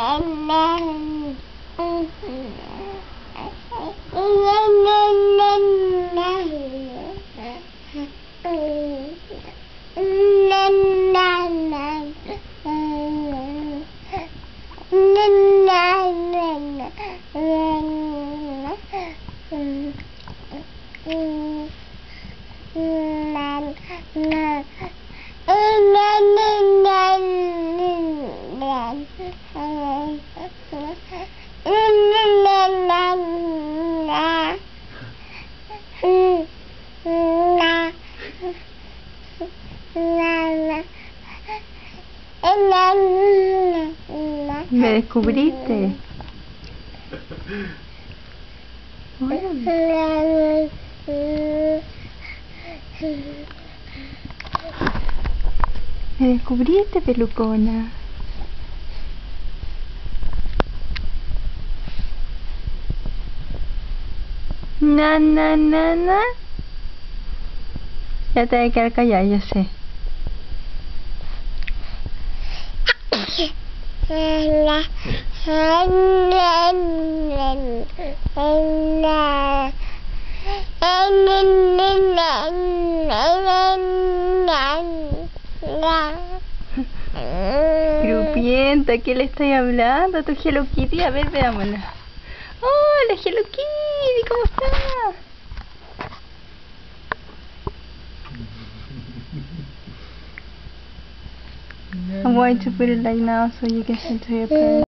Amen. Me descubriste. Órale. Me descubriste, pelucona. Na, na, na, na. Ya te voy a quedar callada, yo sé. Grupienta, ¿qué le estoy hablando? Tu Hello Kitty, a ver, veámosla. Hola, Hello Kitty, ¿cómo estás? I'm going to put it like now so you can see to your parents.